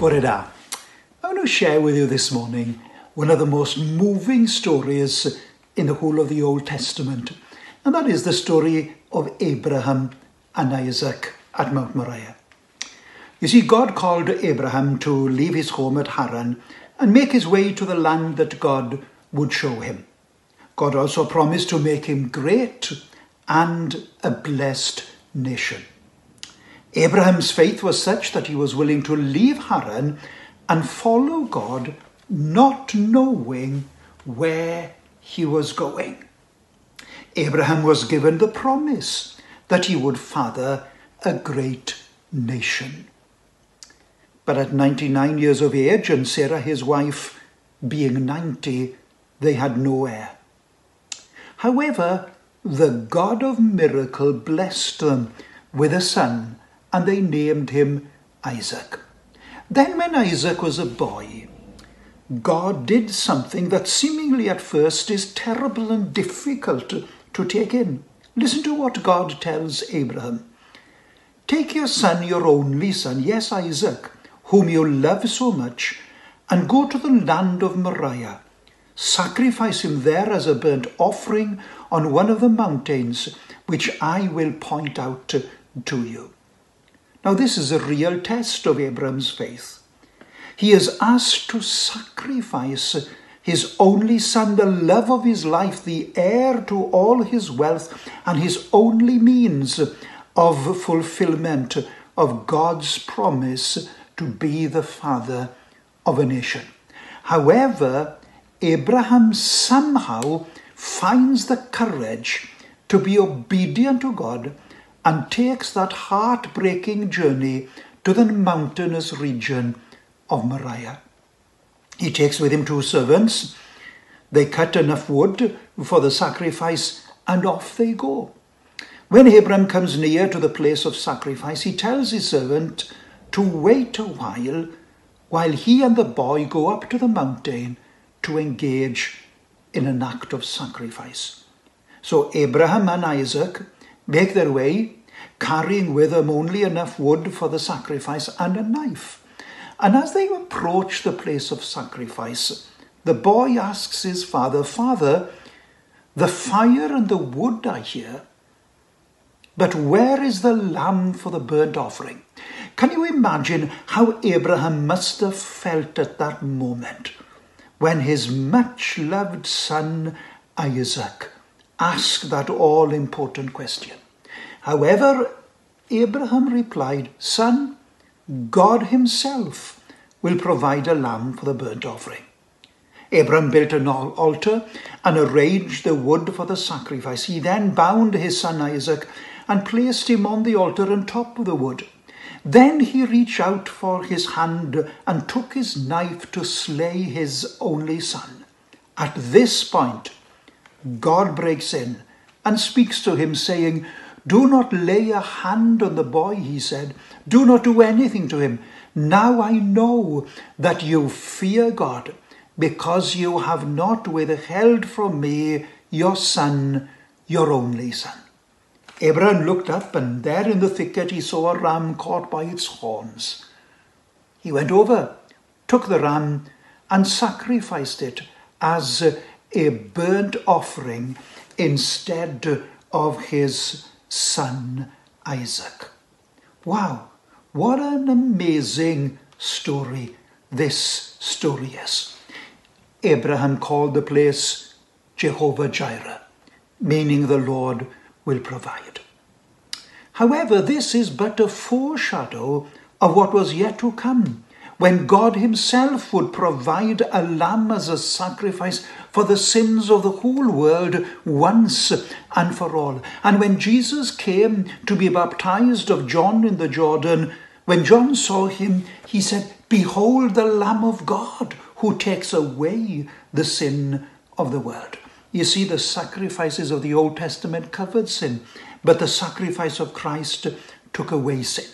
Bore da. I want to share with you this morning one of the most moving stories in the whole of the Old Testament, and that is the story of Abraham and Isaac at Mount Moriah. You see, God called Abraham to leave his home at Haran and make his way to the land that God would show him. God also promised to make him great and a blessed nation. Abraham's faith was such that he was willing to leave Haran and follow God, not knowing where he was going. Abraham was given the promise that he would father a great nation. But at 99 years of age, and Sarah his wife being 90, they had no heir. However, the God of miracle blessed them with a son, and they named him Isaac. Then, when Isaac was a boy, God did something that seemingly at first is terrible and difficult to take in. Listen to what God tells Abraham Take your son, your only son, yes, Isaac, whom you love so much, and go to the land of Moriah. Sacrifice him there as a burnt offering on one of the mountains, which I will point out to, you. Now, this is a real test of Abraham's faith. He is asked to sacrifice his only son, the love of his life, the heir to all his wealth, and his only means of fulfillment of God's promise to be the father of a nation. However, Abraham somehow finds the courage to be obedient to God and takes that heartbreaking journey to the mountainous region of Moriah. He takes with him two servants. They cut enough wood for the sacrifice and off they go. When Abram comes near to the place of sacrifice, he tells his servant to wait a while while he and the boy go up to the mountain to engage in an act of sacrifice. So Abraham and Isaac make their way, carrying with them only enough wood for the sacrifice and a knife. And as they approach the place of sacrifice, the boy asks his father, Father, the fire and the wood are here, but where is the lamb for the burnt offering? Can you imagine how Abraham must have felt at that moment when his much loved son Isaac asked that all important question? However, Abraham replied, Son, God Himself will provide a lamb for the burnt offering. Abram built an altar and arranged the wood for the sacrifice. He then bound his son Isaac and placed him on the altar on top of the wood. Then he reached out for his hand and took his knife to slay his only son. At this point, God breaks in and speaks to him, saying, do not lay a hand on the boy, he said. Do not do anything to him. Now I know that you fear God, because you have not withheld from me your son, your only son. Abraham looked up, and there in the thicket he saw a ram caught by its horns. He went over, took the ram, and sacrificed it as a burnt offering instead of his son Isaac. Wow, what an amazing story this story is. Abraham called the place Jehovah Jireh, meaning the Lord will provide. However, this is but a foreshadow of what was yet to come when God Himself would provide a lamb as a sacrifice for the sins of the whole world once and for all. And when Jesus came to be baptized of John in the Jordan, when John saw him, he said, Behold the Lamb of God who takes away the sin of the world. You see, the sacrifices of the Old Testament covered sin, but the sacrifice of Christ took away sin.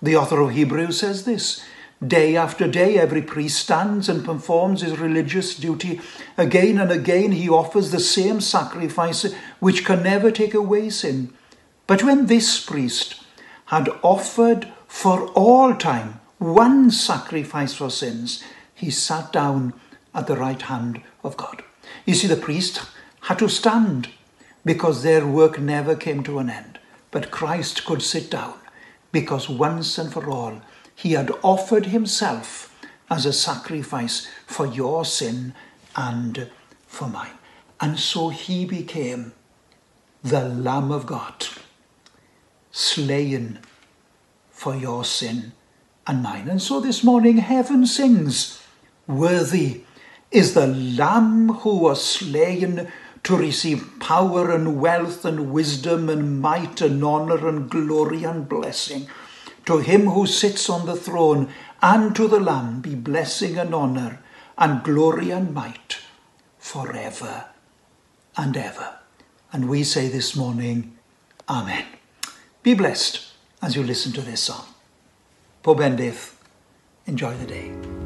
The author of Hebrews says this Day after day, every priest stands and performs his religious duty. Again and again, he offers the same sacrifice which can never take away sin. But when this priest had offered for all time one sacrifice for sins, he sat down at the right hand of God. You see, the priest had to stand because their work never came to an end. But Christ could sit down because once and for all he had offered himself as a sacrifice for your sin and for mine. And so he became the Lamb of God, slain for your sin and mine. And so this morning, heaven sings, Worthy is the Lamb who was slain to receive power and wealth and wisdom and might and honour and glory and blessing. To him who sits on the throne and to the Lamb be blessing and honour and glory and might forever and ever. And we say this morning, Amen. Be blessed as you listen to this song. Pob endith, enjoy the day.